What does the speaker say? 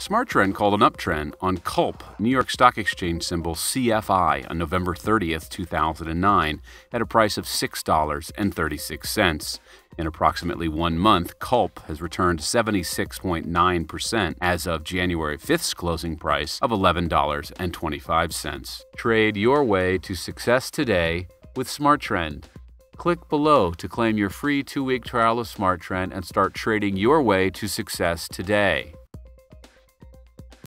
SmarTrend called an uptrend on CULP, New York Stock Exchange symbol CFI, on November 30th, 2009, at a price of $6.36. In approximately one month, CULP has returned 76.9% as of January 5th's closing price of $11.25. Trade your way to success today with SmarTrend. Click below to claim your free two week trial of SmarTrend and start trading your way to success today.